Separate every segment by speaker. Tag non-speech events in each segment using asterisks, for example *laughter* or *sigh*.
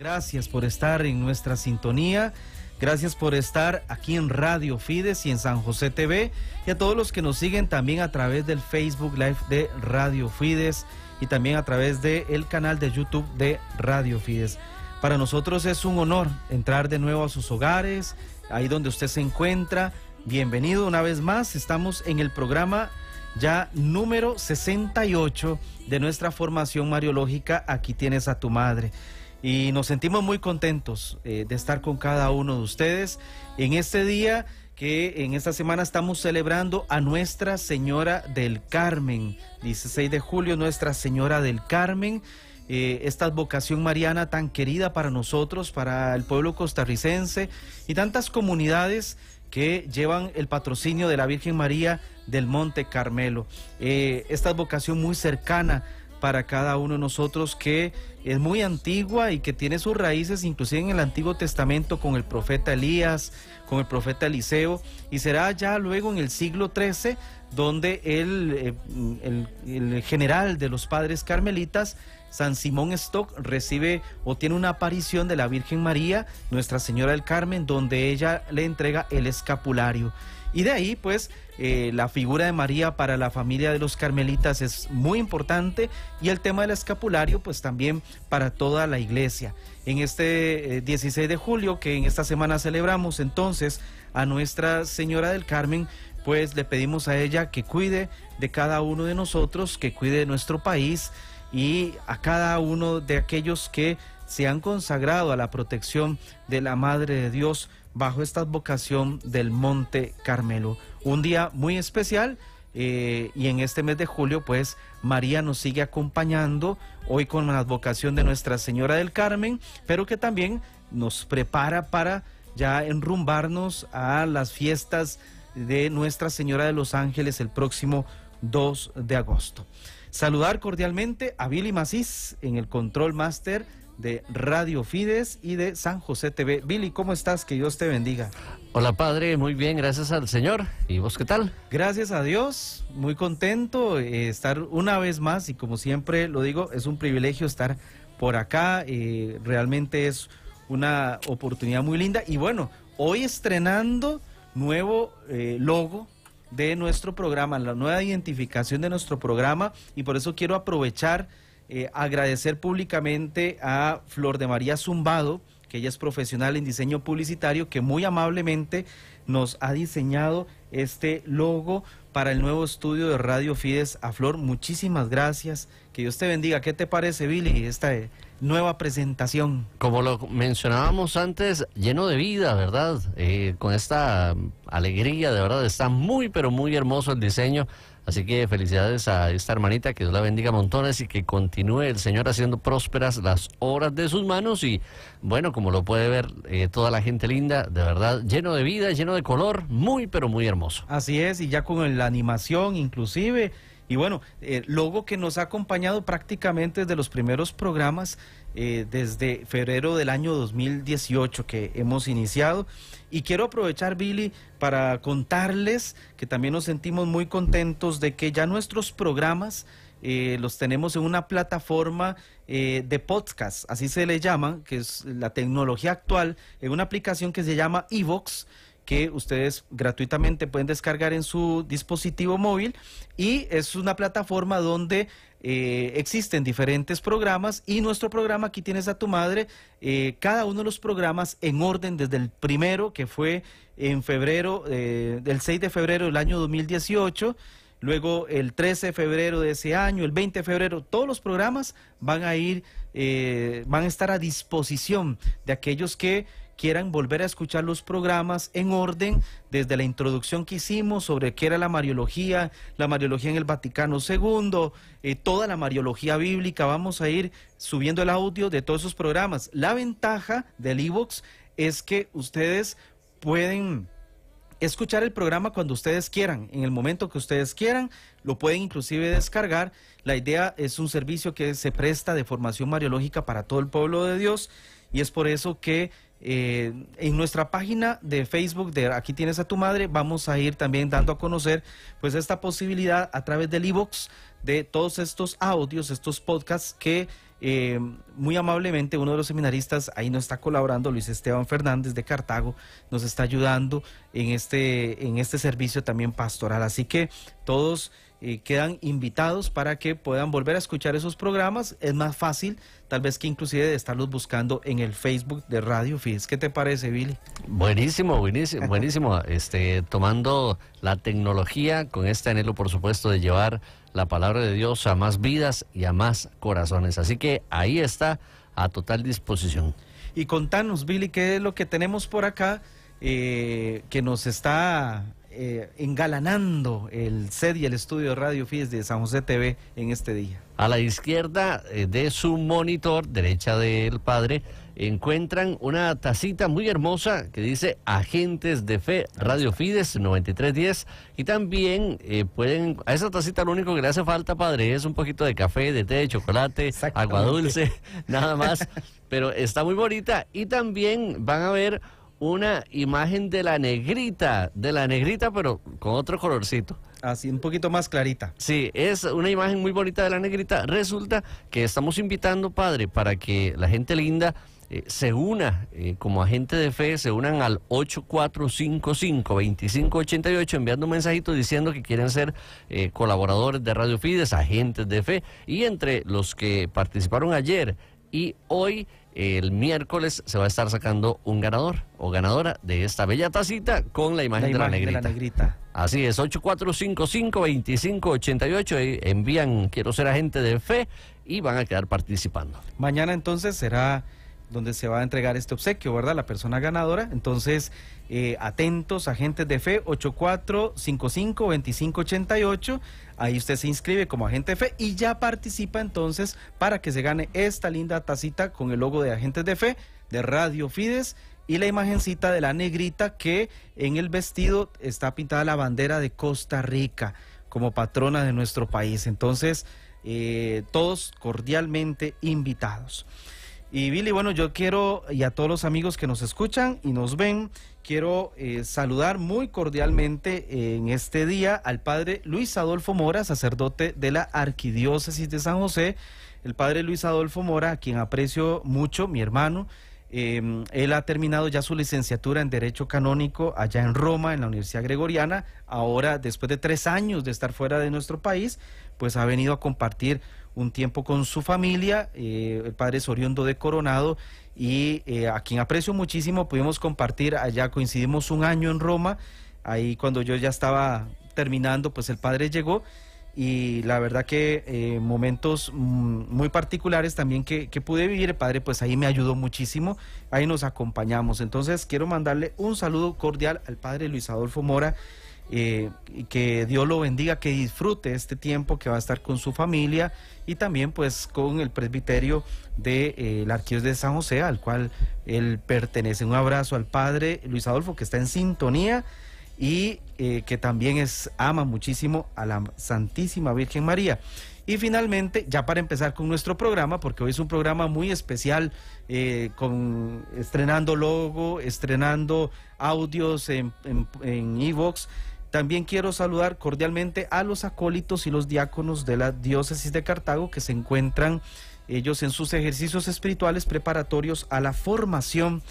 Speaker 1: Gracias por estar en nuestra sintonía. Gracias por estar aquí en Radio Fides y en San José TV y a todos los que nos siguen también a través del Facebook Live de Radio Fides y también a través del el canal de YouTube de Radio Fides. Para nosotros es un honor entrar de nuevo a sus hogares, ahí donde usted se encuentra. Bienvenido una vez más. Estamos en el programa ya número 68 de nuestra formación mariológica. Aquí tienes a tu madre y nos sentimos muy contentos eh, de estar con cada uno de ustedes en este día que en esta semana estamos celebrando a Nuestra Señora del Carmen, 16 de julio, Nuestra Señora del Carmen. Eh, esta vocación mariana tan querida para nosotros, para el pueblo costarricense y tantas comunidades que llevan el patrocinio de la Virgen María del Monte Carmelo. Eh, esta vocación muy cercana para cada uno de nosotros que es muy antigua y que tiene sus raíces inclusive en el Antiguo Testamento con el profeta Elías, con el profeta Eliseo y será ya luego en el siglo XIII donde el, eh, el, general de los padres carmelitas, San Simón Stock, recibe o tiene una aparición de la Virgen María, Nuestra Señora del Carmen, donde ella le entrega el escapulario. Y de ahí, pues, eh, la figura de María para la familia de los carmelitas es muy importante y el tema del escapulario, pues también para toda la iglesia. En este 16 eh, de julio, que en esta semana celebramos entonces a Nuestra Señora del Carmen, pues le pedimos a ella que cuide de cada uno de nosotros, que cuide de nuestro país y a cada uno de aquellos que se han consagrado a la protección de la Madre de Dios bajo esta vocación del Monte Carmelo. Un día muy especial eh, y en este mes de julio pues María nos sigue acompañando hoy con la vocación de Nuestra Señora del Carmen, pero que también nos prepara para ya enrumbarnos a las fiestas de Nuestra Señora de los Ángeles el próximo 2 de agosto. Saludar cordialmente a Billy Macís en el control máster de Radio Fides y de San José TV. Billy, ¿cómo estás? Que Dios te bendiga.
Speaker 2: Hola Padre, muy bien, gracias al Señor. ¿Y vos qué tal?
Speaker 1: Gracias a Dios, muy contento de estar una vez más y como siempre lo digo, es un privilegio estar por acá. Eh, realmente es una oportunidad muy linda y bueno, hoy estrenando nuevo eh, logo de nuestro programa, la nueva identificación de nuestro programa y por eso quiero aprovechar eh, agradecer públicamente a Flor de María Zumbado, que ella es profesional en diseño publicitario, que muy amablemente nos ha diseñado este logo para el nuevo estudio de Radio Fides a Flor. Muchísimas gracias. Que Dios te bendiga. ¿Qué te parece, Billy, esta nueva presentación?
Speaker 2: Como lo mencionábamos antes, lleno de vida, ¿verdad? Eh, con esta alegría, de verdad, está muy, pero muy hermoso el diseño. Así que felicidades a esta hermanita, que Dios la bendiga montones y que continúe el Señor haciendo prósperas las obras de sus manos y bueno, como lo puede ver eh, toda la gente linda, de verdad, lleno de vida, lleno de color, muy pero muy hermoso.
Speaker 1: Así es, y ya con la animación inclusive. Y bueno, el logo que nos ha acompañado prácticamente desde los primeros programas, eh, desde febrero del año 2018 que hemos iniciado. Y quiero aprovechar, Billy, para contarles que también nos sentimos muy contentos de que ya nuestros programas eh, los tenemos en una plataforma eh, de podcast, así se le llama, que es la tecnología actual, en una aplicación que se llama Evox que ustedes gratuitamente pueden descargar en su dispositivo móvil y es una plataforma donde eh, existen diferentes programas y nuestro programa aquí tienes a tu madre eh, cada uno de los programas en orden desde el primero que fue en febrero eh, del 6 de febrero del año 2018 luego el 13 de febrero de ese año, el 20 de febrero, todos los programas van a ir, van a estar a disposición de aquellos que quieran volver a escuchar los programas en orden desde la introducción que hicimos sobre qué era la Mariología, la Mariología en el Vaticano II, eh, toda la Mariología bíblica. Vamos a ir subiendo el audio de todos esos programas. La ventaja del iVoox es que ustedes pueden escuchar el programa cuando ustedes quieran, en el momento que ustedes quieran, lo pueden inclusive descargar. La idea es un servicio que se presta de formación mariológica para todo el pueblo de Dios y es por eso que eh, en nuestra página de Facebook de Aquí tienes a tu madre vamos a ir también dando a conocer pues esta posibilidad a través del iBox de todos estos audios, estos podcasts que eh, muy amablemente uno de los seminaristas ahí nos está colaborando, Luis Esteban Fernández de Cartago, nos está ayudando en este, en este servicio también pastoral. Así que todos eh, quedan invitados para que puedan volver a escuchar esos programas. Es más fácil, tal vez que inclusive de estarlos buscando en el Facebook de Radio Fides. ¿Qué te parece, Billy?
Speaker 2: Buenísimo, buenísimo, *laughs* buenísimo. Este, tomando la tecnología con este anhelo, por supuesto, de llevar la palabra de Dios a más vidas y a más corazones. Así que ahí está a total disposición.
Speaker 1: Y contanos, Billy, qué es lo que tenemos por acá eh, que nos está eh, engalanando el set y el estudio de Radio Fides de San José TV en este día.
Speaker 2: A la izquierda eh, de su monitor, derecha del padre, encuentran una tacita muy hermosa que dice Agentes de Fe Radio Fides 9310 y también eh, pueden, a esa tacita lo único que le hace falta, padre, es un poquito de café, de té, de chocolate, agua dulce, *laughs* nada más, *laughs* pero está muy bonita. Y también van a ver una imagen de la negrita, de la negrita, pero con otro colorcito.
Speaker 1: Así, un poquito más clarita.
Speaker 2: Sí, es una imagen muy bonita de la negrita. Resulta que estamos invitando, padre, para que la gente linda eh, se una eh, como agente de fe, se unan al 8455-2588 enviando un mensajito diciendo que quieren ser eh, colaboradores de Radio Fides, agentes de fe. Y entre los que participaron ayer y hoy el miércoles se va a estar sacando un ganador o ganadora de esta bella tacita con la imagen, de, la negrita. Así es, 8455-2588. Envían Quiero ser agente de fe y van a quedar participando.
Speaker 1: Mañana entonces será donde se va a entregar este obsequio, ¿verdad? La persona ganadora. Entonces, eh, atentos, agentes de fe, 8455-2588. Ahí usted se inscribe como agente de fe y ya participa entonces para que se gane esta linda tacita con el logo de agentes de fe de Radio Fides y la imagencita de la negrita que en el vestido está pintada la bandera de Costa Rica como patrona de nuestro país. Entonces, eh, todos cordialmente invitados. Y Billy, bueno, yo quiero, y a todos los amigos que nos escuchan y nos ven, quiero eh, saludar muy cordialmente en este día al padre Luis Adolfo Mora, sacerdote de la Arquidiócesis de San José. El padre Luis Adolfo Mora, a quien aprecio mucho, mi hermano. Em, él ha terminado ya su licenciatura en Derecho Canónico allá en Roma, en la Universidad Gregoriana. Ahora, después de tres años de estar fuera de nuestro país, pues ha venido a compartir un tiempo con su familia, eh, el padre es oriundo de Coronado y eh, a quien aprecio muchísimo, pudimos compartir, allá coincidimos un año en Roma, ahí cuando yo ya estaba terminando, pues el padre llegó y la verdad que eh, momentos mm, muy particulares también que, que, pude vivir, el padre pues ahí me ayudó muchísimo, ahí nos acompañamos, entonces quiero mandarle un saludo cordial al padre Luis Adolfo Mora, eh, que Dios lo bendiga, que disfrute este tiempo que va a estar con su familia y también pues con el presbiterio de eh, la Arquidiócesis de San José, al cual él pertenece. Un abrazo al padre Luis Adolfo, que está en sintonía y eh, que también es, ama muchísimo a la Santísima Virgen María. Y finalmente, ya para empezar con nuestro programa, porque hoy es un programa muy especial, con estrenando logo, estrenando audios en Evox, en, también quiero saludar cordialmente a los acólitos y los diáconos de la diócesis de Cartago que se encuentran ellos en sus ejercicios espirituales preparatorios a la formación,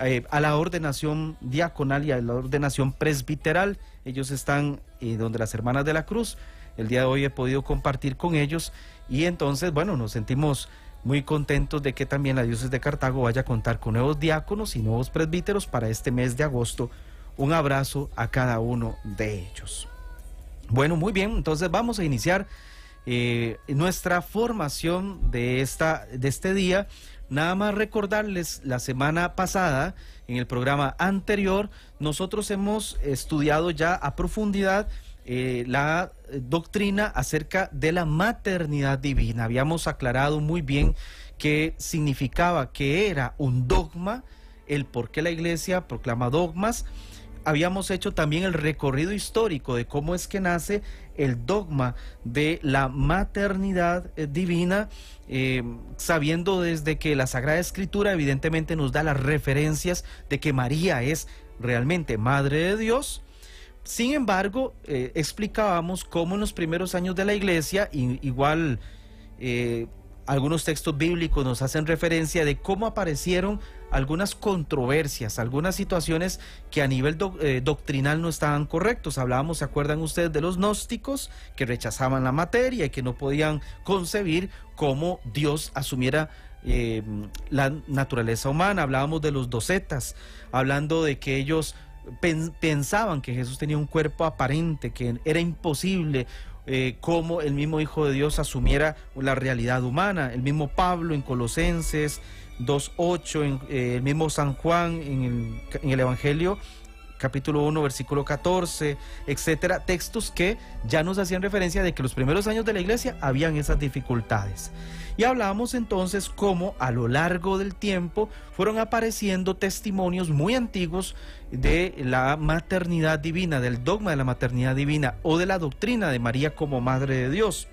Speaker 1: eh, a la ordenación diaconal y a la ordenación presbiteral. Ellos están eh, donde las hermanas de la cruz. El día de hoy he podido compartir con ellos y entonces, bueno, nos sentimos muy contentos de que también la diócesis de Cartago vaya a contar con nuevos diáconos y nuevos presbíteros para este mes de agosto un abrazo a cada uno de ellos. Bueno, muy bien, entonces vamos a iniciar eh, nuestra formación de, esta, de este día. Nada más recordarles, la semana pasada, en el programa anterior, nosotros hemos estudiado ya a profundidad eh, la doctrina acerca de la maternidad divina. Habíamos aclarado muy bien qué significaba, que era un dogma, el por qué la iglesia proclama dogmas habíamos hecho también el recorrido histórico de cómo es que nace el dogma de la maternidad eh, divina, eh, sabiendo desde que la Sagrada Escritura evidentemente nos da las referencias de que María es realmente Madre de Dios. Sin embargo, eh, explicábamos cómo en los primeros años de la iglesia, igual algunos textos bíblicos nos hacen referencia de cómo aparecieron algunas controversias, algunas situaciones que a nivel eh, doctrinal no estaban correctos. Hablábamos, ¿se acuerdan ustedes de los gnósticos que rechazaban la materia y que no podían concebir cómo Dios asumiera eh, la naturaleza humana? Hablábamos de los docetas, hablando de que ellos pensaban que Jesús tenía un cuerpo aparente, que era imposible eh, cómo el mismo Hijo de Dios asumiera la realidad humana. El mismo Pablo en Colosenses, 2.8, en, eh, el mismo San Juan en el, Evangelio, capítulo 1, versículo 14, etcétera, textos que ya nos hacían referencia de que los primeros años de la iglesia habían esas dificultades. Y hablábamos entonces cómo a lo largo del tiempo fueron apareciendo testimonios muy antiguos de la maternidad divina, del dogma de la maternidad divina o de la doctrina de María como Madre de Dios.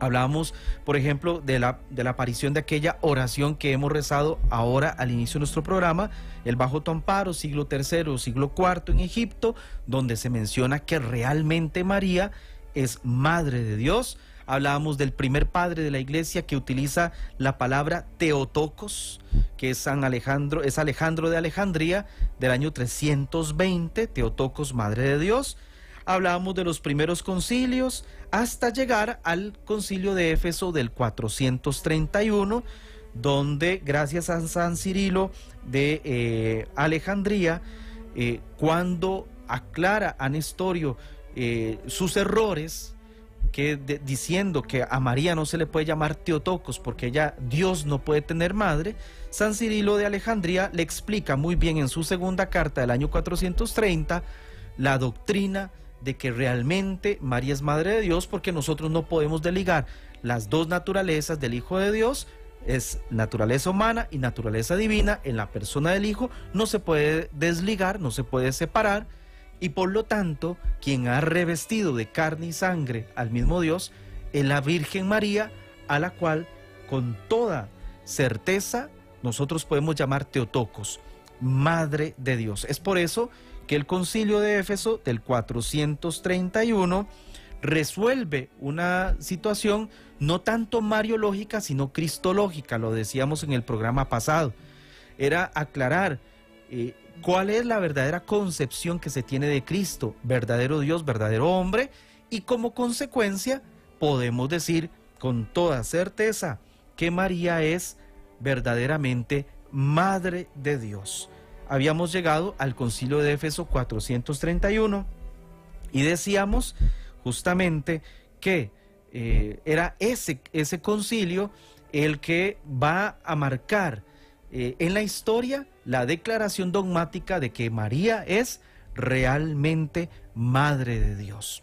Speaker 1: Hablábamos, por ejemplo, de la, de la aparición de aquella oración que hemos rezado ahora al inicio de nuestro programa, el Bajo Tamparo, siglo III, siglo IV en Egipto, donde se menciona que realmente María es Madre de Dios. Hablábamos del primer padre de la iglesia que utiliza la palabra Teotocos, que es San Alejandro, es Alejandro de Alejandría del año 320, Teotocos, Madre de Dios hablábamos de los primeros concilios hasta llegar al concilio de Éfeso del 431, donde gracias a San Cirilo de eh, Alejandría, eh, cuando aclara a Nestorio eh, sus errores, que diciendo que a María no se le puede llamar Teotocos porque ella Dios no puede tener madre, San Cirilo de Alejandría le explica muy bien en su segunda carta del año 430 la doctrina de que realmente María es Madre de Dios porque nosotros no podemos desligar las dos naturalezas del Hijo de Dios, es naturaleza humana y naturaleza divina en la persona del Hijo, no se puede desligar, no se puede separar y por lo tanto quien ha revestido de carne y sangre al mismo Dios es la Virgen María a la cual con toda certeza nosotros podemos llamar Teotocos, Madre de Dios. Es por eso que el concilio de Éfeso del 431 resuelve una situación no tanto mariológica, sino cristológica, lo decíamos en el programa pasado. Era aclarar eh, cuál es la verdadera concepción que se tiene de Cristo, verdadero Dios, verdadero hombre, y como consecuencia podemos decir con toda certeza que María es verdaderamente Madre de Dios habíamos llegado al concilio de Éfeso 431 y decíamos justamente que eh, era ese, ese concilio el que va a marcar eh, en la historia la declaración dogmática de que María es realmente Madre de Dios.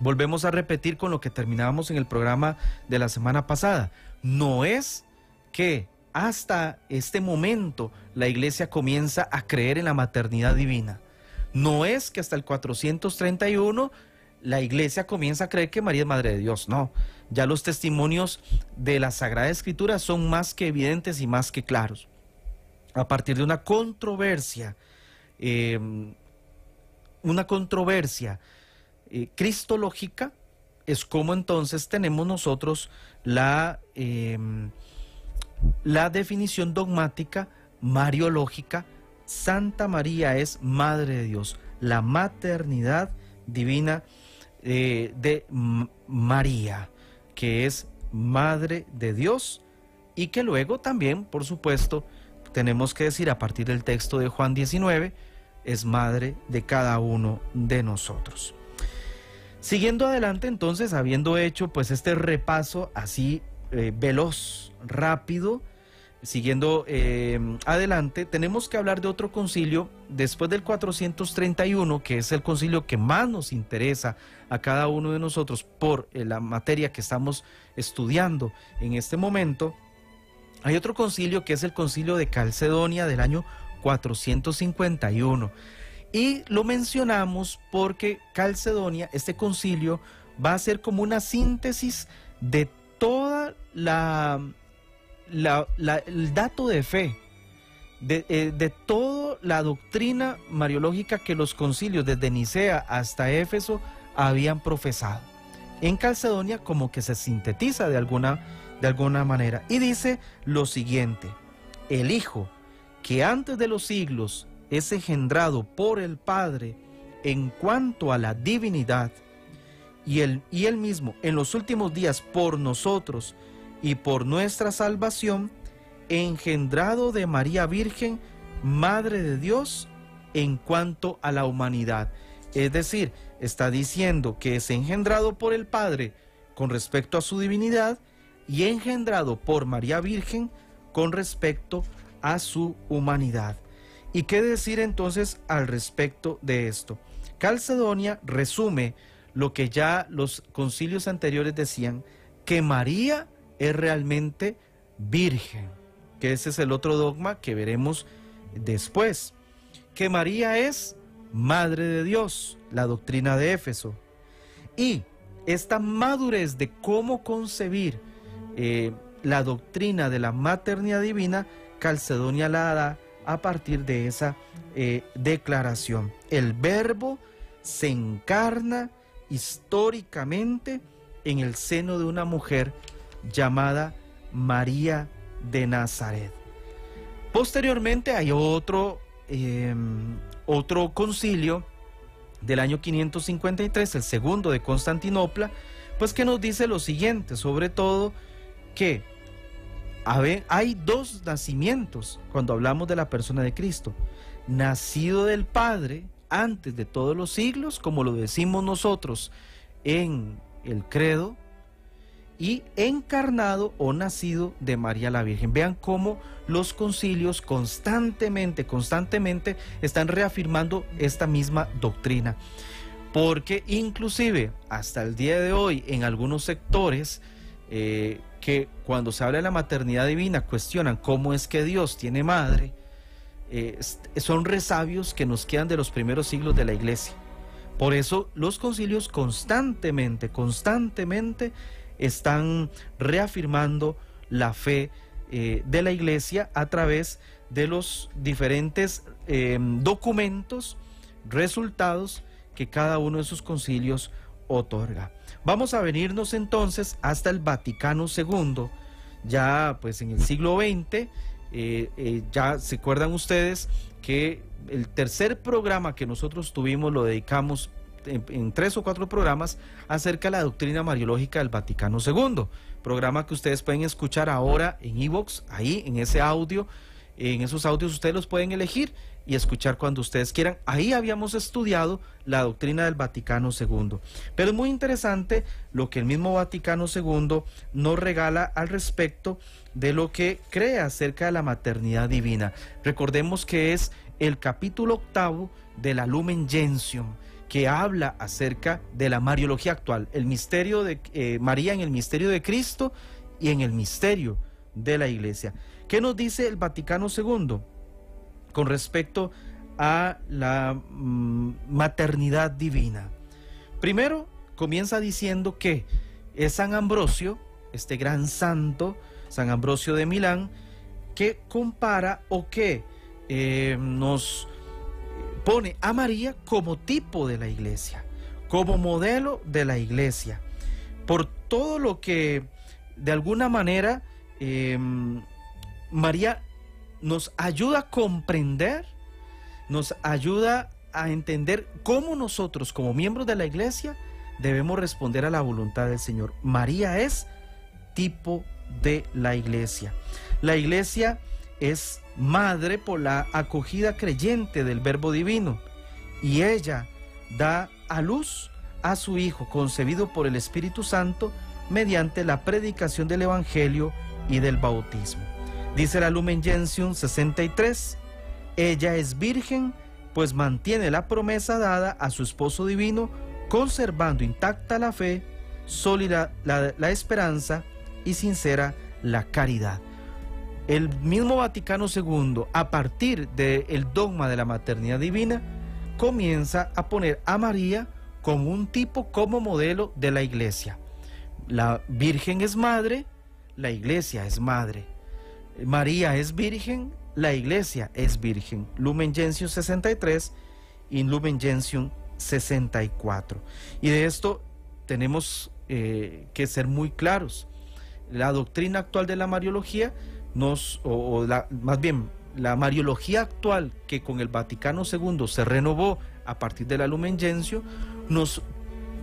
Speaker 1: Volvemos a repetir con lo que terminábamos en el programa de la semana pasada. No es que hasta este momento la iglesia comienza a creer en la maternidad divina. No es que hasta el 431 la iglesia comienza a creer que María es Madre de Dios, no. Ya los testimonios de la Sagrada Escritura son más que evidentes y más que claros. A partir de una controversia, em, una controversia eh, cristológica, es como entonces tenemos nosotros la... Em, la definición dogmática mariológica, Santa María es Madre de Dios, la maternidad divina eh, de María, que es Madre de Dios y que luego también, por supuesto, tenemos que decir a partir del texto de Juan 19, es Madre de cada uno de nosotros. Siguiendo adelante entonces, habiendo hecho pues este repaso así eh, veloz, rápido, siguiendo eh, adelante, tenemos que hablar de otro concilio después del 431, que es el concilio que más nos interesa a cada uno de nosotros por eh, la materia que estamos estudiando en este momento. Hay otro concilio que es el concilio de Calcedonia del año 451. Y lo mencionamos porque Calcedonia, este concilio, va a ser como una síntesis de toda la, el dato de fe, de, eh, de toda la doctrina mariológica que los concilios desde Nicea hasta Éfeso habían profesado. En Calcedonia como que se sintetiza de alguna, de alguna manera y dice lo siguiente, el Hijo que antes de los siglos es engendrado por el Padre en cuanto a la divinidad, y él, y él mismo en los últimos días por nosotros y por nuestra salvación, engendrado de María Virgen, Madre de Dios, en cuanto a la humanidad. Es decir, está diciendo que es engendrado por el Padre con respecto a su divinidad y engendrado por María Virgen con respecto a su humanidad. ¿Y qué decir entonces al respecto de esto? Calcedonia resume lo que ya los concilios anteriores decían, que María es realmente virgen, que ese es el otro dogma que veremos después, que María es madre de Dios, la doctrina de Éfeso, y esta madurez de cómo concebir eh, la doctrina de la maternidad divina, Calcedonia la da a partir de esa eh, declaración. El verbo se encarna históricamente en el seno de una mujer llamada María de Nazaret. Posteriormente hay otro, em, otro concilio del año 553, el segundo de Constantinopla, pues que nos dice lo siguiente, sobre todo que hay dos nacimientos cuando hablamos de la persona de Cristo. Nacido del Padre antes de todos los siglos, como lo decimos nosotros en el credo, y encarnado o nacido de María la Virgen. Vean cómo los concilios constantemente, constantemente están reafirmando esta misma doctrina. Porque inclusive hasta el día de hoy en algunos sectores eh, que cuando se habla de la maternidad divina cuestionan cómo es que Dios tiene madre, eh, son resabios que nos quedan de los primeros siglos de la iglesia. Por eso los concilios constantemente, constantemente están reafirmando la fe eh, de la iglesia a través de los diferentes eh, documentos, resultados que cada uno de sus concilios otorga. Vamos a venirnos entonces hasta el Vaticano II, ya pues en el siglo XX, eh, eh, ya se acuerdan ustedes que el tercer programa que nosotros tuvimos lo dedicamos en, tres o cuatro programas acerca de la doctrina mariológica del Vaticano II, programa que ustedes pueden escuchar ahora en Evox, ahí en ese audio, en esos audios ustedes los pueden elegir y escuchar cuando ustedes quieran. Ahí habíamos estudiado la doctrina del Vaticano II. Pero es muy interesante lo que el mismo Vaticano II nos regala al respecto de lo que cree acerca de la maternidad divina. Recordemos que es el capítulo octavo de la Lumen Gentium que habla acerca de la Mariología actual, el misterio de eh, María en el misterio de Cristo y en el misterio de la Iglesia. ¿Qué nos dice el Vaticano II? con respecto a la mm, maternidad divina. Primero, comienza diciendo que es San Ambrosio, este gran santo, San Ambrosio de Milán, que compara o que eh, nos pone a María como tipo de la iglesia, como modelo de la iglesia, por todo lo que de alguna manera eh, María nos ayuda a comprender, nos ayuda a entender cómo nosotros como miembros de la iglesia debemos responder a la voluntad del Señor. María es tipo de la iglesia. La iglesia es madre por la acogida creyente del verbo divino y ella da a luz a su Hijo concebido por el Espíritu Santo mediante la predicación del Evangelio y del bautismo. Dice la Lumen Gentium 63, ella es virgen, pues mantiene la promesa dada a su esposo divino, conservando intacta la fe, sólida la, esperanza y sincera la caridad. El mismo Vaticano II, a partir del dogma de la maternidad divina, comienza a poner a María como un tipo, como modelo de la iglesia. La Virgen es madre, la iglesia es madre. María es virgen, la iglesia es virgen. Lumen Gentium 63 y Lumen Gentium 64. Y de esto tenemos eh, que ser muy claros. La doctrina actual de la Mariología nos, o, más bien, la Mariología actual que con el Vaticano II se renovó a partir de la Lumen Gentium, nos,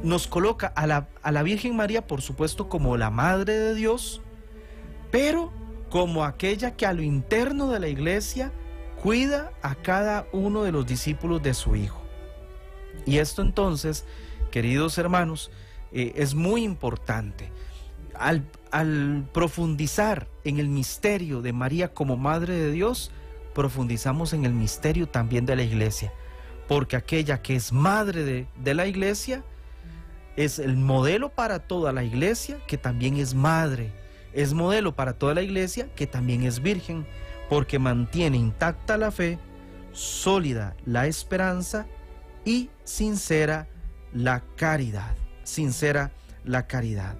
Speaker 1: nos coloca a la, a la Virgen María, por supuesto, como la Madre de Dios, pero como aquella que a lo interno de la iglesia cuida a cada uno de los discípulos de su Hijo. Y esto entonces, queridos hermanos, eh, es muy importante. Al, profundizar en el misterio de María como Madre de Dios, profundizamos en el misterio también de la iglesia, porque aquella que es madre de, de, la iglesia es el modelo para toda la iglesia, que también es madre, es modelo para toda la iglesia, que también es virgen, porque mantiene intacta la fe, sólida la esperanza y sincera la caridad, sincera la caridad.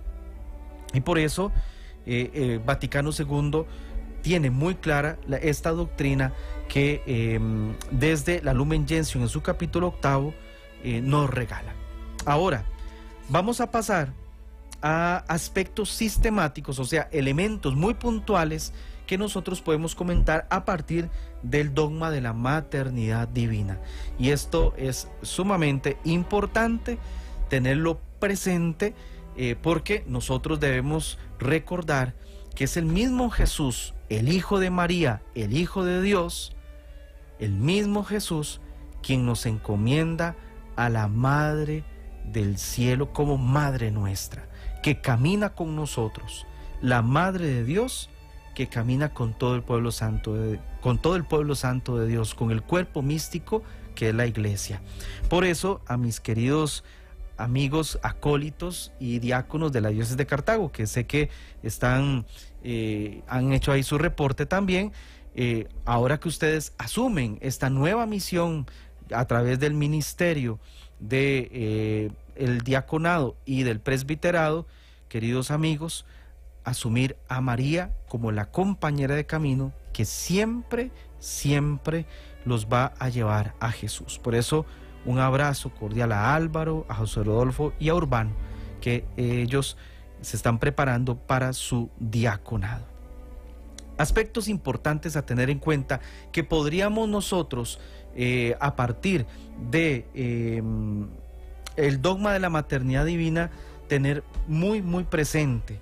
Speaker 1: Y por eso eh, eh, Vaticano II tiene muy clara esta doctrina que em, desde la Lumen Gentium en su capítulo octavo eh, nos regala. Ahora, vamos a pasar a aspectos sistemáticos, o sea, elementos muy puntuales que nosotros podemos comentar a partir del dogma de la maternidad divina. Y esto es sumamente importante tenerlo presente eh, porque nosotros debemos recordar que es el mismo Jesús, el Hijo de María, el Hijo de Dios, el mismo Jesús quien nos encomienda a la Madre del cielo como Madre nuestra, que camina con nosotros, la Madre de Dios que camina con todo el pueblo santo, de, con todo el pueblo santo de Dios, con el cuerpo místico que es la iglesia. Por eso, a mis queridos amigos acólitos y diáconos de la diócesis de Cartago, que sé que están, eh, han hecho ahí su reporte también. Eh, ahora que ustedes asumen esta nueva misión a través del ministerio de eh, el diaconado y del presbiterado, queridos amigos, asumir a María como la compañera de camino que siempre, siempre los va a llevar a Jesús. Por eso un abrazo cordial a Álvaro, a José Rodolfo y a Urbano, que ellos se están preparando para su diaconado. Aspectos importantes a tener en cuenta que podríamos nosotros, eh, a partir de em, el dogma de la maternidad divina, tener muy, muy presente.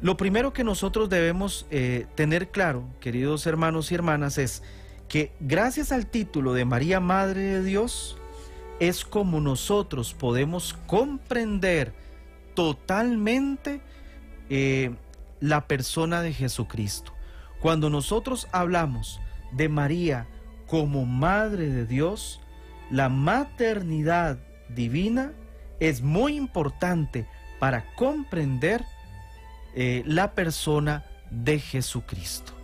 Speaker 1: Lo primero que nosotros debemos eh, tener claro, queridos hermanos y hermanas, es que gracias al título de María Madre de Dios, es como nosotros podemos comprender totalmente eh, la persona de Jesucristo. Cuando nosotros hablamos de María como Madre de Dios, la maternidad divina es muy importante para comprender eh, la persona de Jesucristo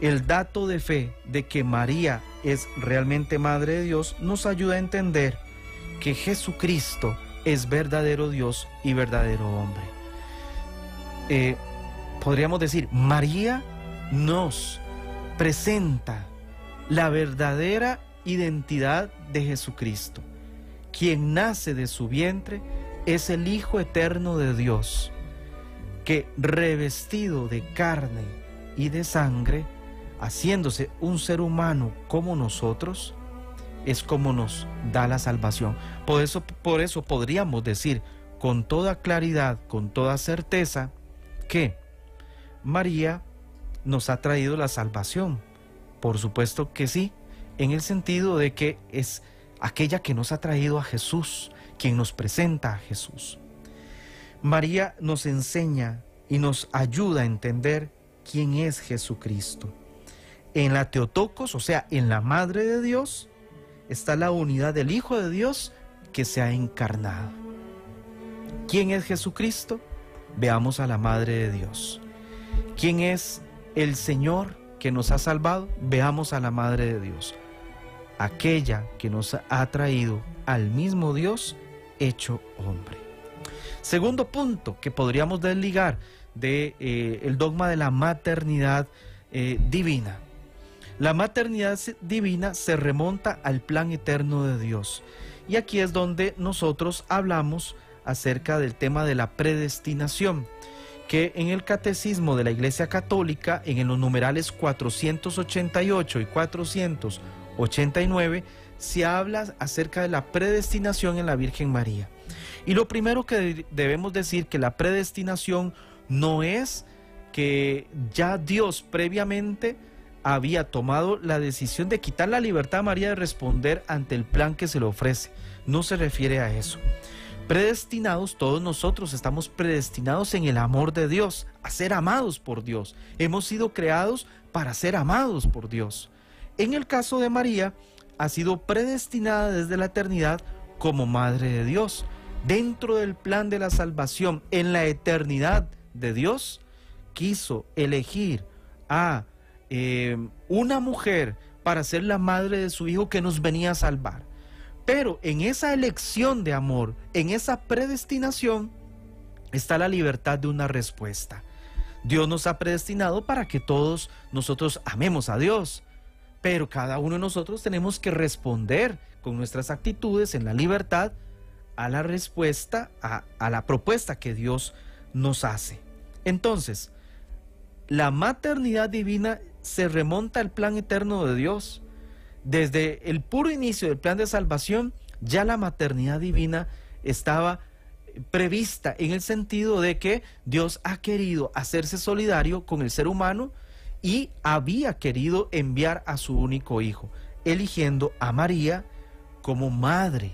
Speaker 1: el dato de fe de que María es realmente Madre de Dios nos ayuda a entender que Jesucristo es verdadero Dios y verdadero hombre. Eh, podríamos decir, María nos presenta la verdadera identidad de Jesucristo. Quien nace de su vientre es el Hijo eterno de Dios, que revestido de carne y de sangre, haciéndose un ser humano como nosotros, es como nos da la salvación. Por eso, por eso podríamos decir con toda claridad, con toda certeza, que María nos ha traído la salvación. Por supuesto que sí, en el sentido de que es aquella que nos ha traído a Jesús, quien nos presenta a Jesús. María nos enseña y nos ayuda a entender quién es Jesucristo. En la Teotocos, o sea, en la Madre de Dios, está la unidad del Hijo de Dios que se ha encarnado. ¿Quién es Jesucristo? Veamos a la Madre de Dios. ¿Quién es el Señor que nos ha salvado? Veamos a la Madre de Dios. Aquella que nos ha traído al mismo Dios hecho hombre. Segundo punto que podríamos desligar del de, eh, dogma de la maternidad eh, divina. La maternidad divina se remonta al plan eterno de Dios. Y aquí es donde nosotros hablamos acerca del tema de la predestinación, que en el catecismo de la Iglesia Católica, en los numerales 488 y 489, se habla acerca de la predestinación en la Virgen María. Y lo primero que debemos decir que la predestinación no es que ya Dios previamente había tomado la decisión de quitar la libertad a María de responder ante el plan que se le ofrece. No se refiere a eso. Predestinados, todos nosotros estamos predestinados en el amor de Dios, a ser amados por Dios. Hemos sido creados para ser amados por Dios. En el caso de María, ha sido predestinada desde la eternidad como Madre de Dios. Dentro del plan de la salvación, en la eternidad de Dios, quiso elegir a eh, una mujer para ser la madre de su hijo que nos venía a salvar. Pero en esa elección de amor, en esa predestinación, está la libertad de una respuesta. Dios nos ha predestinado para que todos nosotros amemos a Dios, pero cada uno de nosotros tenemos que responder con nuestras actitudes en la libertad a la respuesta, a, a la propuesta que Dios nos hace. Entonces, la maternidad divina se remonta al plan eterno de Dios. Desde el puro inicio del plan de salvación, ya la maternidad divina estaba prevista en el sentido de que Dios ha querido hacerse solidario con el ser humano y había querido enviar a su único hijo, eligiendo a María como madre,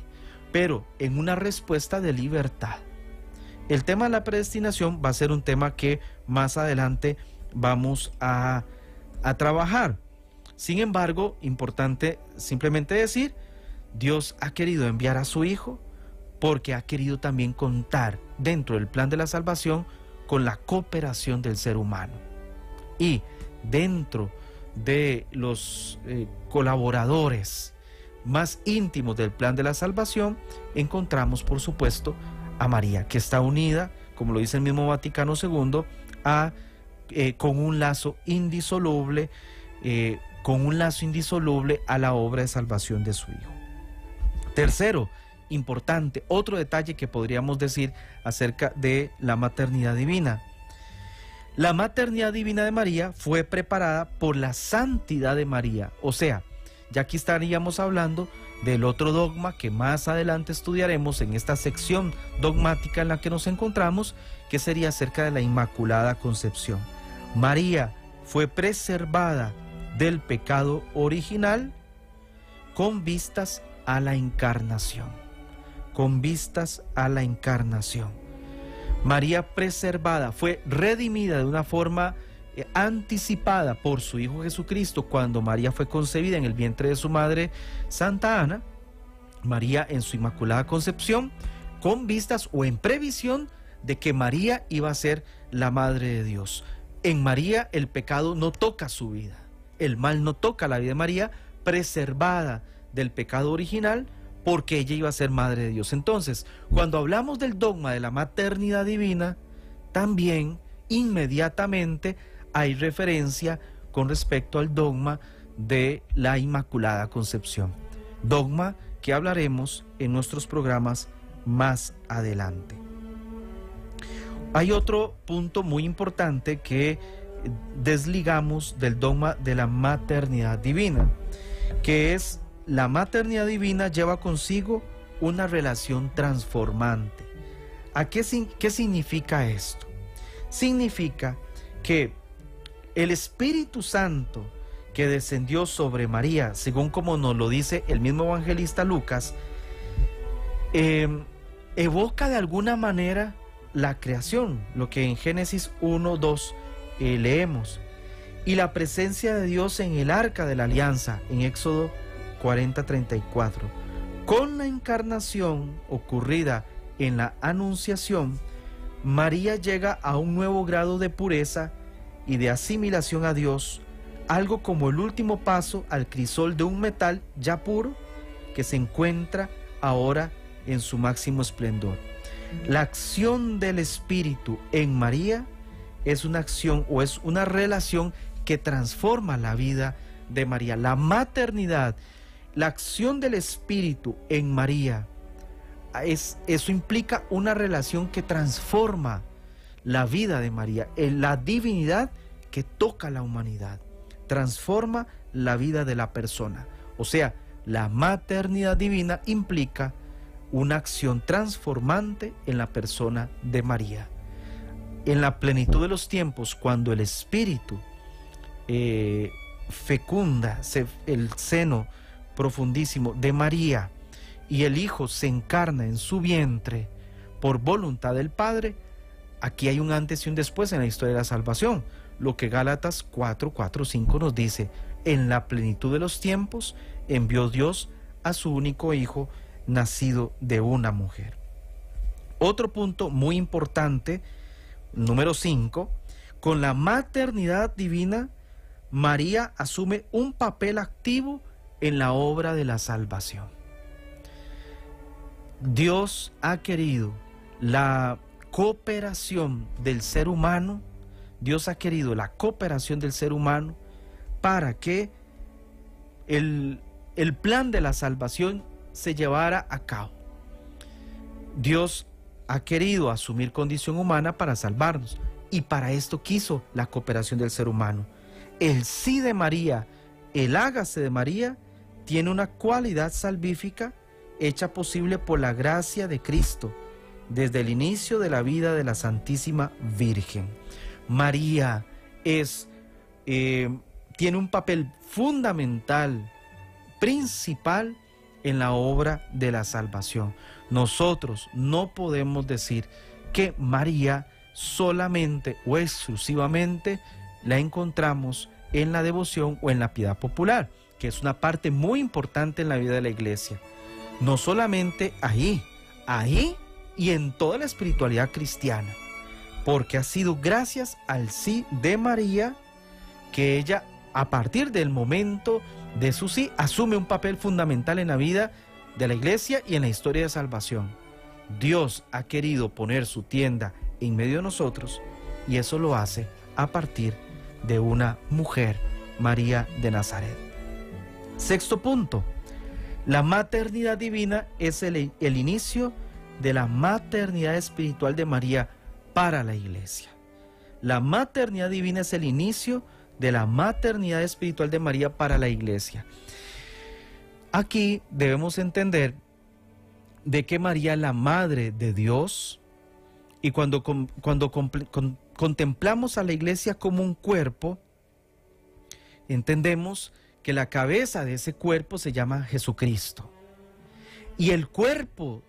Speaker 1: pero en una respuesta de libertad. El tema de la predestinación va a ser un tema que más adelante vamos a, a trabajar. Sin embargo, importante simplemente decir, Dios ha querido enviar a su Hijo porque ha querido también contar dentro del plan de la salvación con la cooperación del ser humano. Y dentro de los eh, colaboradores más íntimos del plan de la salvación, encontramos, por supuesto, a María, que está unida, como lo dice el mismo Vaticano II, a, eh, con un lazo indisoluble eh, con un lazo indisoluble a la obra de salvación de su Hijo. Tercero, importante, otro detalle que podríamos decir acerca de la maternidad divina. La maternidad divina de María fue preparada por la santidad de María. O sea, ya aquí estaríamos hablando del otro dogma que más adelante estudiaremos en esta sección dogmática en la que nos encontramos, que sería acerca de la Inmaculada Concepción. María fue preservada del pecado original con vistas a la encarnación. Con vistas a la encarnación. María preservada fue redimida de una forma eh, anticipada por su Hijo Jesucristo cuando María fue concebida en el vientre de su madre Santa Ana. María en su Inmaculada Concepción, con vistas o en previsión de que María iba a ser la Madre de Dios. En María el pecado no toca su vida el mal no toca la vida de María, preservada del pecado original, porque ella iba a ser madre de Dios. Entonces, cuando hablamos del dogma de la maternidad divina, también inmediatamente hay referencia con respecto al dogma de la Inmaculada Concepción. Dogma que hablaremos en nuestros programas más adelante. Hay otro punto muy importante que desligamos del dogma de la maternidad divina, que es la maternidad divina lleva consigo una relación transformante. ¿A qué, qué significa esto? Significa que el Espíritu Santo que descendió sobre María, según como nos lo dice el mismo evangelista Lucas, em, evoca de alguna manera la creación, lo que en Génesis 1, 2 leemos. Y la presencia de Dios en el arca de la alianza, en Éxodo 40:34. Con la encarnación ocurrida en la anunciación, María llega a un nuevo grado de pureza y de asimilación a Dios algo como el último paso al crisol de un metal ya puro que se encuentra ahora en su máximo esplendor. La acción del Espíritu en María es una acción o es una relación que transforma la vida de María. La maternidad, la acción del Espíritu en María, es, eso implica una relación que transforma la vida de María, en la divinidad que toca la humanidad, transforma la vida de la persona. O sea, la maternidad divina implica una acción transformante en la persona de María. En la plenitud de los tiempos, cuando el Espíritu eh, fecunda el seno profundísimo de María y el Hijo se encarna en su vientre por voluntad del Padre, aquí hay un antes y un después en la historia de la salvación. Lo que Gálatas 4, 4, 5 nos dice, en la plenitud de los tiempos envió Dios a su único Hijo, nacido de una mujer. Otro punto muy importante, número 5, con la maternidad divina, María asume un papel activo en la obra de la salvación. Dios ha querido la cooperación del ser humano, Dios ha querido la cooperación del ser humano para que el, el plan de la salvación se llevara a cabo. Dios ha querido asumir condición humana para salvarnos y para esto quiso la cooperación del ser humano. El sí de María, el hágase de María, tiene una cualidad salvífica hecha posible por la gracia de Cristo desde el inicio de la vida de la Santísima Virgen. María es, eh, tiene un papel fundamental, principal en la obra de la salvación. Nosotros no podemos decir que María solamente o exclusivamente la encontramos en la devoción o en la piedad popular, que es una parte muy importante en la vida de la iglesia. No solamente ahí, ahí y en toda la espiritualidad cristiana, porque ha sido gracias al sí de María que ella, a partir del momento de su sí, asume un papel fundamental en la vida de la iglesia y en la historia de salvación. Dios ha querido poner su tienda en medio de nosotros y eso lo hace a partir de una mujer, María de Nazaret. Sexto punto, la maternidad divina es el, el inicio de la maternidad espiritual de María para la iglesia. La maternidad divina es el inicio de la maternidad espiritual de María para la iglesia. Aquí debemos entender de que María es la madre de Dios y cuando, cuando contemplamos a la iglesia como un cuerpo, entendemos que la cabeza de ese cuerpo se llama Jesucristo. Y el cuerpo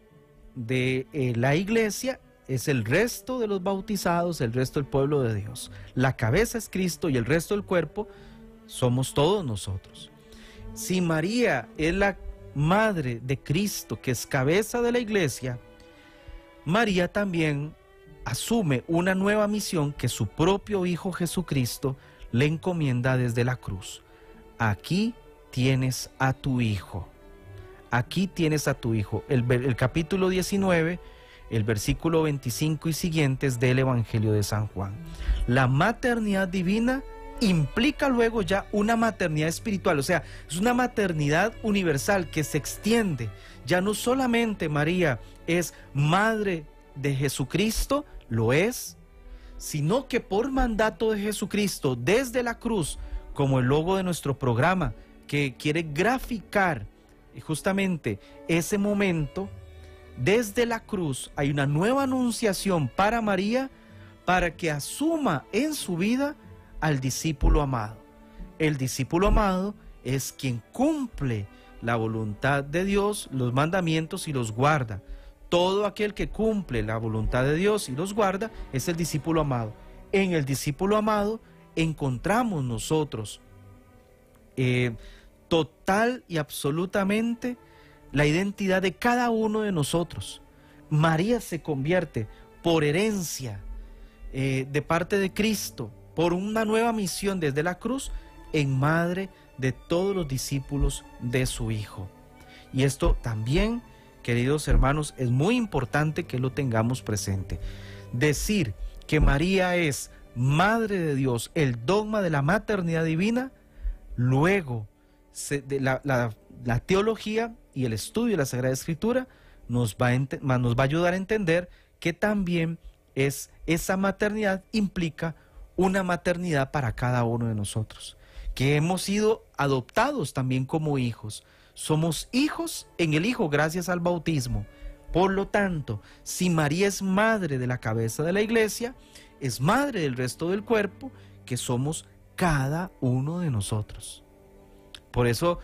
Speaker 1: de eh, la iglesia es el resto de los bautizados, el resto del pueblo de Dios. La cabeza es Cristo y el resto del cuerpo somos todos nosotros. Si María es la madre de Cristo, que es cabeza de la iglesia, María también asume una nueva misión que su propio Hijo Jesucristo le encomienda desde la cruz. Aquí tienes a tu Hijo. Aquí tienes a tu Hijo. El, capítulo 19 el versículo 25 y siguientes del Evangelio de San Juan. La maternidad divina implica luego ya una maternidad espiritual, o sea, es una maternidad universal que se extiende. Ya no solamente María es madre de Jesucristo, lo es, sino que por mandato de Jesucristo desde la cruz, como el logo de nuestro programa, que quiere graficar justamente ese momento, desde la cruz hay una nueva anunciación para María para que asuma en su vida al discípulo amado. El discípulo amado es quien cumple la voluntad de Dios, los mandamientos y los guarda. Todo aquel que cumple la voluntad de Dios y los guarda es el discípulo amado. En el discípulo amado encontramos nosotros eh, total y absolutamente la identidad de cada uno de nosotros. María se convierte por herencia eh, de parte de Cristo, por una nueva misión desde la cruz, en madre de todos los discípulos de su Hijo. Y esto también, queridos hermanos, es muy importante que lo tengamos presente. Decir que María es Madre de Dios, el dogma de la maternidad divina, luego la, teología y el estudio de la Sagrada Escritura nos va, nos va a ayudar a entender que también es esa maternidad implica una maternidad para cada uno de nosotros, que hemos sido adoptados también como hijos. Somos hijos en el Hijo gracias al bautismo. Por lo tanto, si María es madre de la cabeza de la iglesia, es madre del resto del cuerpo, que somos cada uno de nosotros. Por eso,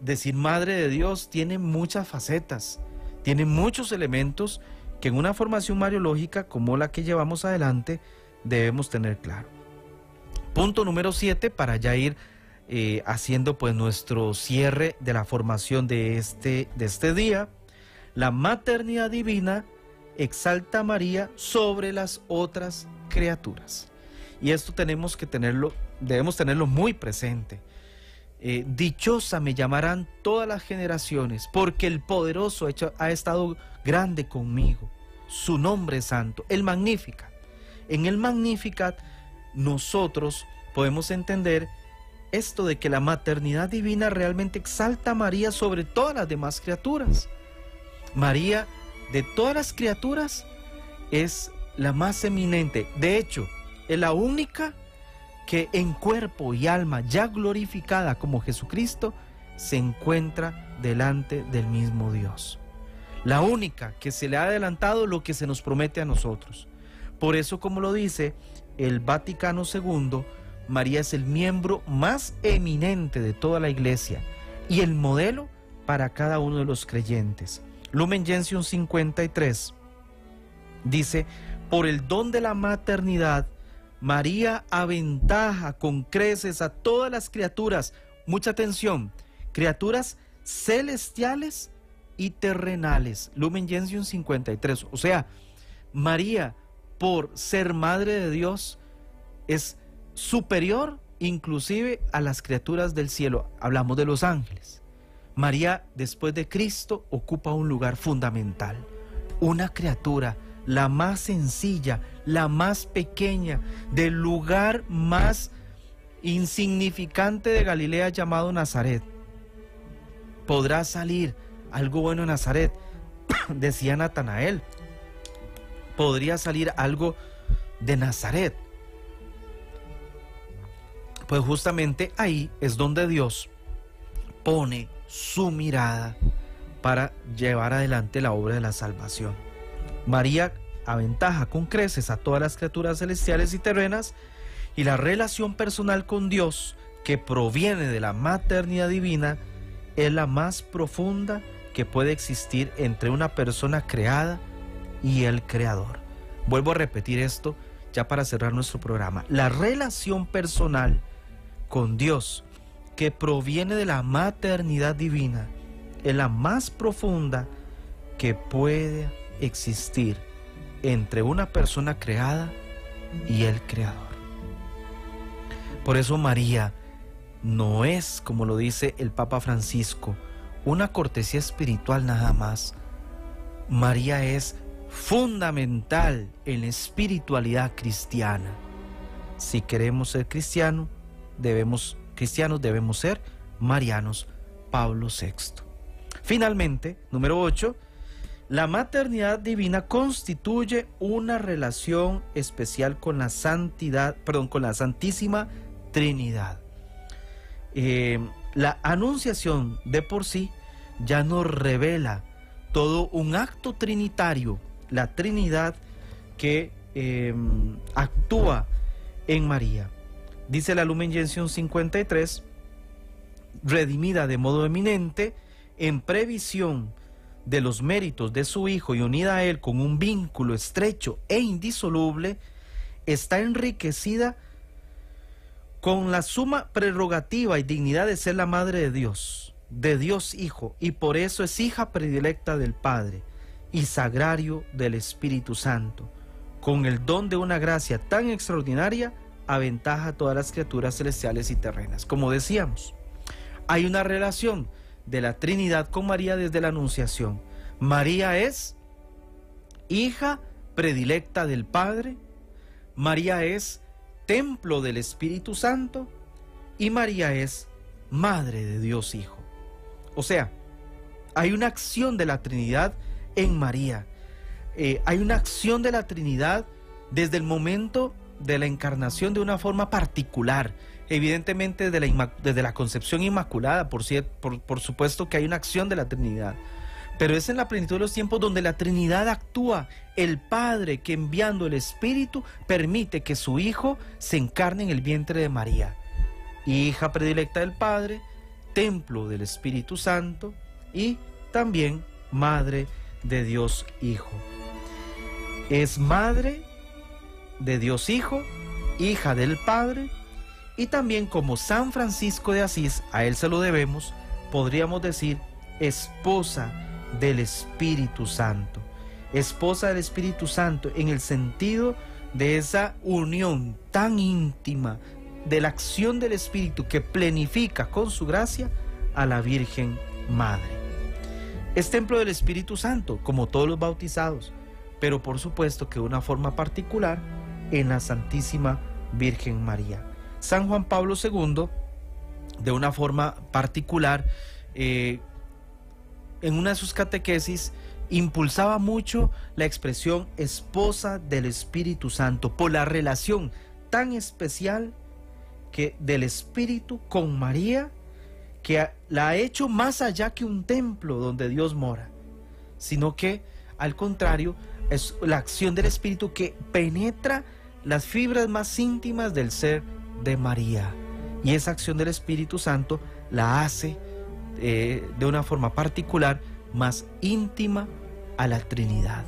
Speaker 1: decir madre de Dios tiene muchas facetas, tiene muchos elementos que en una formación mariológica como la que llevamos adelante debemos tener claro. Punto número 7 para ya ir eh, haciendo pues nuestro cierre de la formación de este, de este día. La maternidad divina exalta a María sobre las otras criaturas. Y esto tenemos que tenerlo, debemos tenerlo muy presente. Eh, dichosa me llamarán todas las generaciones, porque el poderoso ha estado grande conmigo. Su nombre es santo, el Magnificat. En el Magnificat nosotros podemos entender esto de que la maternidad divina realmente exalta a María sobre todas las demás criaturas. María, de todas las criaturas, es la más eminente. De hecho, es la única que en cuerpo y alma ya glorificada como Jesucristo se encuentra delante del mismo Dios. La única que se le ha adelantado lo que se nos promete a nosotros. Por eso, como lo dice el Vaticano II, María es el miembro más eminente de toda la iglesia y el modelo para cada uno de los creyentes. Lumen Gentium 53 dice, por el don de la maternidad, María aventaja con creces a todas las criaturas, mucha atención, criaturas celestiales y terrenales. Lumen Gentium 53. O sea, María, por ser madre de Dios, es superior inclusive a las criaturas del cielo. Hablamos de los ángeles. María, después de Cristo, ocupa un lugar fundamental. Una criatura la más sencilla, la más pequeña, del lugar más insignificante de Galilea llamado Nazaret. Podrá salir algo bueno en Nazaret, *coughs* decía Natanael. Podría salir algo de Nazaret. Pues justamente ahí es donde Dios pone su mirada para llevar adelante la obra de la salvación. María aventaja con creces a todas las criaturas celestiales y terrenas y la relación personal con Dios que proviene de la maternidad divina es la más profunda que puede existir entre una persona creada y el creador. Vuelvo a repetir esto ya para cerrar nuestro programa. La relación personal con Dios que proviene de la maternidad divina es la más profunda que puede existir entre una persona creada y el creador. Por eso María no es, como lo dice el Papa Francisco, una cortesía espiritual nada más. María es fundamental en la espiritualidad cristiana. Si queremos ser cristianos, debemos, cristianos debemos ser marianos. Pablo VI. Finalmente, número 8, la maternidad divina constituye una relación especial con la santidad, perdón, con la Santísima Trinidad. Eh, la anunciación de por sí ya nos revela todo un acto trinitario, la Trinidad que em, actúa en María. Dice la Lumen Gentium 53, redimida de modo eminente, en previsión de los méritos de su Hijo y unida a Él con un vínculo estrecho e indisoluble, está enriquecida con la suma prerrogativa y dignidad de ser la Madre de Dios, de Dios Hijo, y por eso es hija predilecta del Padre y sagrario del Espíritu Santo, con el don de una gracia tan extraordinaria aventaja a todas las criaturas celestiales y terrenas. Como decíamos, hay una relación de la Trinidad con María desde la Anunciación. María es hija predilecta del Padre, María es templo del Espíritu Santo y María es madre de Dios Hijo. O sea, hay una acción de la Trinidad en María. Eh, hay una acción de la Trinidad desde el momento de la encarnación de una forma particular. Evidentemente desde la, desde la concepción inmaculada, por, por, por supuesto que hay una acción de la Trinidad. Pero es en la plenitud de los tiempos donde la Trinidad actúa. El Padre que enviando el Espíritu permite que su Hijo se encarne en el vientre de María. Hija predilecta del Padre, templo del Espíritu Santo y también Madre de Dios Hijo. Es Madre de Dios Hijo, hija del Padre, y también como San Francisco de Asís, a él se lo debemos, podríamos decir esposa del Espíritu Santo. Esposa del Espíritu Santo en el sentido de esa unión tan íntima de la acción del Espíritu que plenifica con su gracia a la Virgen Madre. Es templo del Espíritu Santo, como todos los bautizados, pero por supuesto que de una forma particular en la Santísima Virgen María. San Juan Pablo II, de una forma particular, eh, en una de sus catequesis, impulsaba mucho la expresión esposa del Espíritu Santo por la relación tan especial que del Espíritu con María que la ha hecho más allá que un templo donde Dios mora, sino que al contrario es la acción del Espíritu que penetra las fibras más íntimas del ser de María. Y esa acción del Espíritu Santo la hace eh, de una forma particular más íntima a la Trinidad.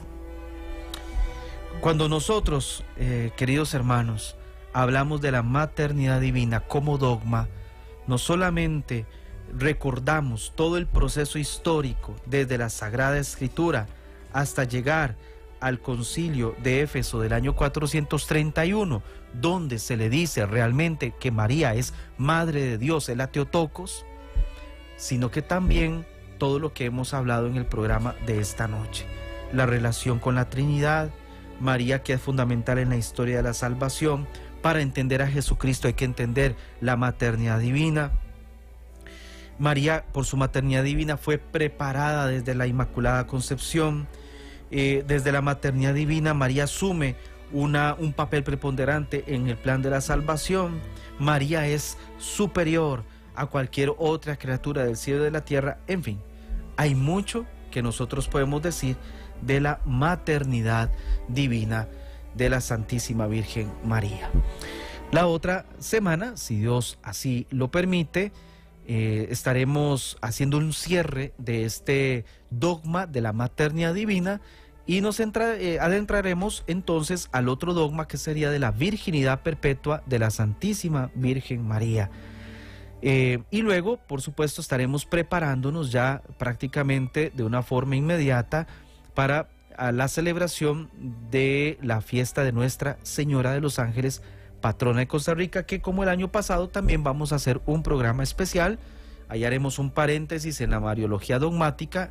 Speaker 1: Cuando nosotros, eh, queridos hermanos, hablamos de la maternidad divina como dogma, no solamente recordamos todo el proceso histórico desde la Sagrada Escritura hasta llegar al concilio de Éfeso del año 431, donde se le dice realmente que María es Madre de Dios, el Teotocos, sino que también todo lo que hemos hablado en el programa de esta noche. La relación con la Trinidad, María que es fundamental en la historia de la salvación. Para entender a Jesucristo hay que entender la maternidad divina. María, por su maternidad divina, fue preparada desde la Inmaculada Concepción eh, desde la maternidad divina, María asume una, un papel preponderante en el plan de la salvación. María es superior a cualquier otra criatura del cielo y de la tierra. En fin, hay mucho que nosotros podemos decir de la maternidad divina de la Santísima Virgen María. La otra semana, si Dios así lo permite, eh, estaremos haciendo un cierre de este dogma de la maternidad divina y nos eh, adentraremos entonces al otro dogma que sería de la virginidad perpetua de la Santísima Virgen María. Eh, y luego, por supuesto, estaremos preparándonos ya prácticamente de una forma inmediata para la celebración de la fiesta de Nuestra Señora de los Ángeles, patrona de Costa Rica, que como el año pasado también vamos a hacer un programa especial. Ahí haremos un paréntesis en la Mariología dogmática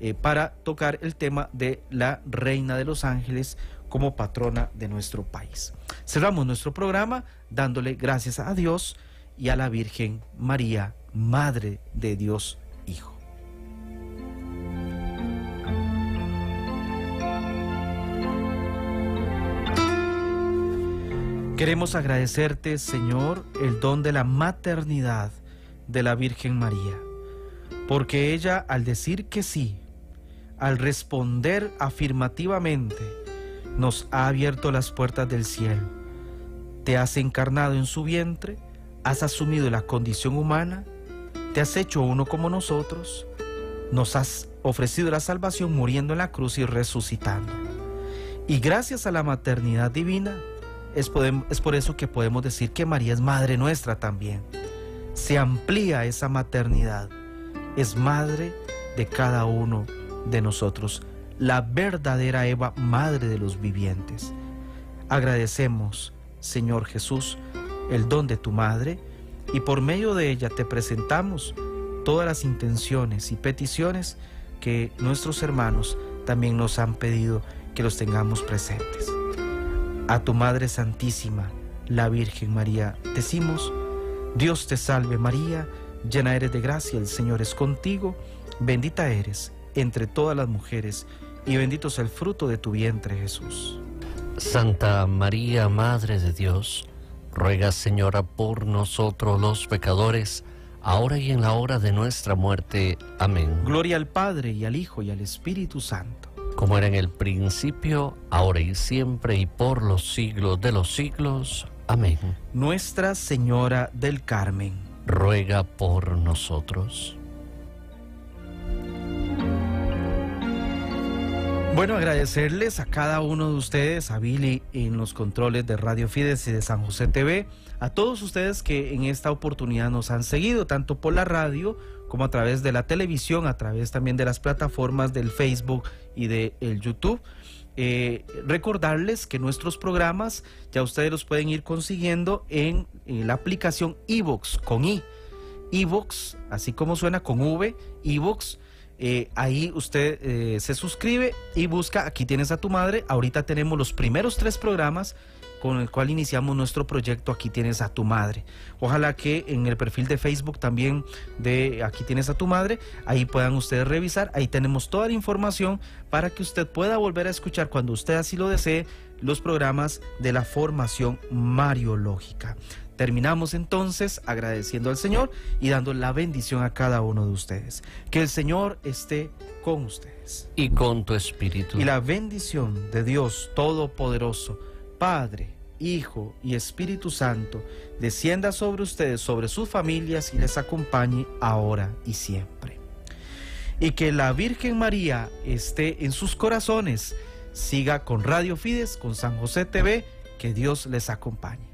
Speaker 1: eh, para tocar el tema de la Reina de los Ángeles como patrona de nuestro país. Cerramos nuestro programa dándole gracias a Dios y a la Virgen María, Madre de Dios Hijo. Queremos agradecerte, Señor, el don de la maternidad de la Virgen María, porque ella al decir que sí, al responder afirmativamente, nos ha abierto las puertas del cielo. Te has encarnado en su vientre, has asumido la condición humana, te has hecho uno como nosotros, nos has ofrecido la salvación muriendo en la cruz y resucitando. Y gracias a la maternidad divina, es, por eso que podemos decir que María es Madre nuestra también. Se amplía esa maternidad, es Madre de cada uno de nosotros, la verdadera Eva, Madre de los vivientes. Agradecemos, Señor Jesús, el don de tu Madre, y por medio de ella te presentamos todas las intenciones y peticiones que nuestros hermanos también nos han pedido que los tengamos presentes. A tu Madre Santísima, la Virgen María, decimos, Dios te salve María, llena eres de gracia, el Señor es contigo, bendita eres entre todas las mujeres, y bendito es el fruto de tu vientre Jesús.
Speaker 2: Santa María, Madre de Dios, ruega Señora por nosotros los pecadores, ahora y en la hora de nuestra muerte. Amén.
Speaker 1: Gloria al Padre y al Hijo y al Espíritu Santo.
Speaker 2: Como era en el principio, ahora y siempre y por los siglos de los siglos. Amén.
Speaker 1: Nuestra Señora del Carmen.
Speaker 2: Ruega por nosotros.
Speaker 1: Bueno, agradecerles a cada uno de ustedes, a Billy en los controles de Radio Fides y de San José TV, a todos ustedes que en esta oportunidad nos han seguido, tanto por la radio como a través de la televisión, a través también de las plataformas del Facebook y del YouTube. Eh, recordarles que nuestros programas ya ustedes los pueden ir consiguiendo en, la aplicación Evox con I. Evox, así como suena con V, Evox eh, ahí usted eh, se suscribe y busca Aquí tienes a tu madre. Ahorita tenemos los primeros tres programas con el cual iniciamos nuestro proyecto Aquí tienes a tu madre. Ojalá que en el perfil de Facebook también de Aquí tienes a tu madre, ahí puedan ustedes revisar. Ahí tenemos toda la información para que usted pueda volver a escuchar cuando usted así lo desee los programas de la formación mariológica. Terminamos entonces agradeciendo al Señor y dando la bendición a cada uno de ustedes. Que el Señor esté con ustedes.
Speaker 2: Y con tu espíritu.
Speaker 1: Y la bendición de Dios Todopoderoso, Padre, Hijo y Espíritu Santo, descienda sobre ustedes, sobre sus familias y les acompañe ahora y siempre. Y que la Virgen María esté en sus corazones. Siga con Radio Fides, con San José TV, que Dios les acompañe.